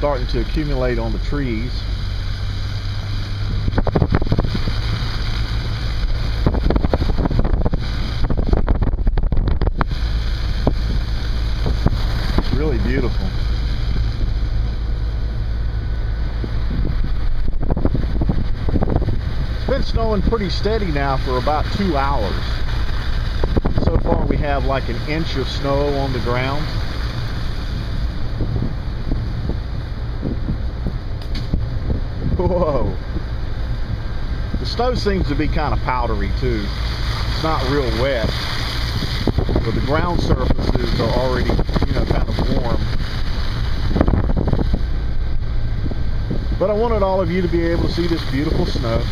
starting to accumulate on the trees. It's really beautiful. It's been snowing pretty steady now for about two hours. So far we have like an inch of snow on the ground. Whoa. The snow seems to be kind of powdery too. It's not real wet. But the ground surfaces are already, you know, kind of warm. But I wanted all of you to be able to see this beautiful snow.